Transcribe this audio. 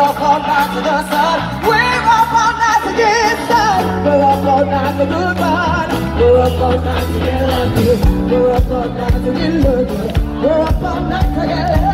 all night to the sun. We're up all night to get sun. We're up all night to good fun. We're up all night to get lucky. We're up all night to get lucky. We're up all night to get lucky.